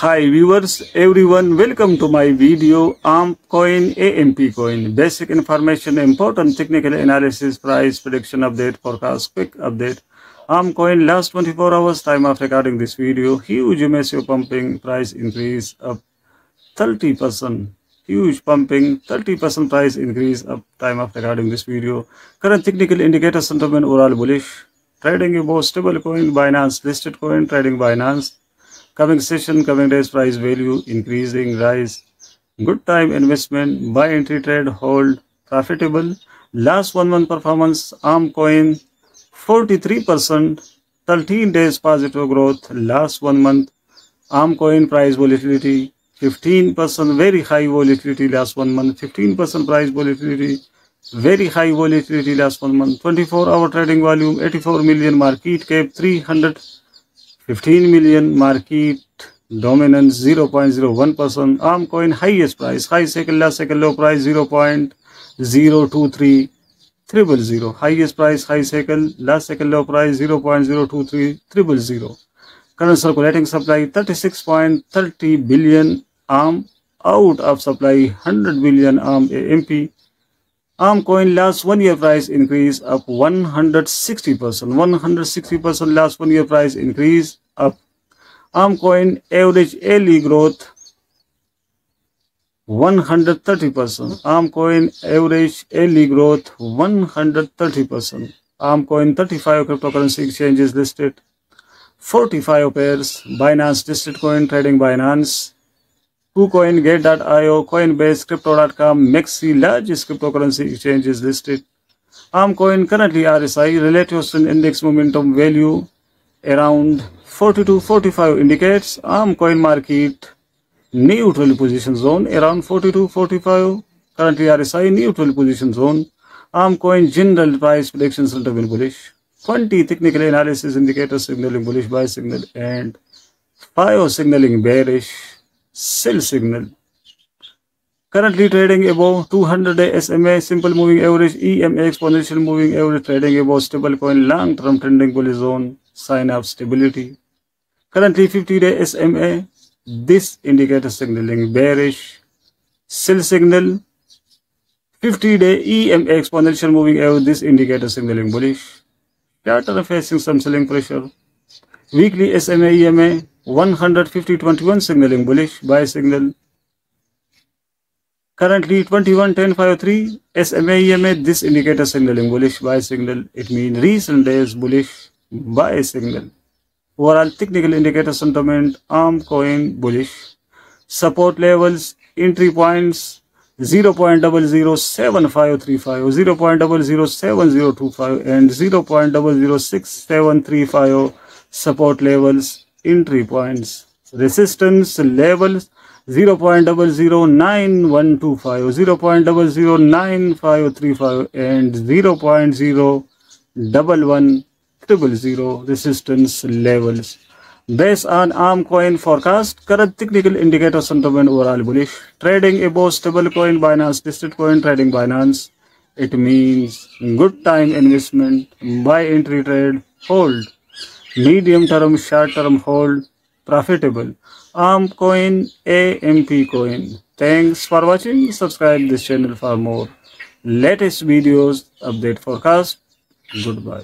Hi viewers, everyone, welcome to my video AMP coin, AMP coin. Basic information, important technical analysis, price prediction update, forecast, quick update. AMP coin last 24 hours time of recording this video. Huge massive pumping price increase of 30%. Huge pumping 30% price increase of time of recording this video. Current technical indicator sentiment overall bullish. Trading above stable coin, Binance listed coin, trading Binance coming session coming days price value increasing rise. Good time investment buy entry trade hold profitable. Last one month performance AMP coin 43 percent 13 days positive growth. Last one month AMP coin price volatility 15 percent very high volatility last one month 15 percent price volatility very high volatility last one month. 24 hour trading volume 84 million market cap 300 15 million market dominance 0.01%. AMP coin highest price, high second, last second, low price 0.023 triple zero. Highest price, high second, last second, low price 0.023 triple zero. Current circulating supply 36.30 billion AMP out of supply 100 billion ARM AMP AMP coin last one year price increase of 160%. 160% last one year price increase up. AMP coin average yearly growth 130%. AMP coin average yearly growth 130%. AMP coin 35 cryptocurrency exchanges listed. 45 pairs. Binance listed coin trading Binance. KuCoin, Gate.io, Coinbase, Crypto.com, Mexi, largest cryptocurrency exchanges listed. AMPcoin currently RSI, relative strength index momentum value around 42 45 indicates. AMPcoin market neutral position zone around 42 45 currently RSI neutral position zone. AMPcoin general price prediction sentiment bullish. 20 technical analysis indicators signaling bullish buy signal and 5 signaling bearish sell signal. Currently trading above 200 day SMA, simple moving average, EMA exponential moving average, trading above stable coin, long term trending bullish zone, sign of stability. Currently 50 day SMA, this indicator signaling bearish, sell signal, 50 day EMA exponential moving average, this indicator signaling bullish. Charter facing some selling pressure. Weekly SMA EMA 150.21 signaling bullish buy signal. Currently 21.1053 SMA EMA this indicator signaling bullish buy signal. It means recent days bullish buy signal. Overall technical indicator sentiment AMP coin bullish. Support levels entry points 0.007535, 0.007025 and 0.006735 support levels entry points. Resistance levels 0.009125 0.009535 and 0.01100 resistance levels. Based on AMP coin forecast current technical indicator sentiment overall bullish. Trading above stable coin binance listed coin trading binance. It means good time investment buy entry trade hold medium term, short term, hold profitable आम coin A M P coin thanks for watching subscribe this channel for more latest videos update forecast goodbye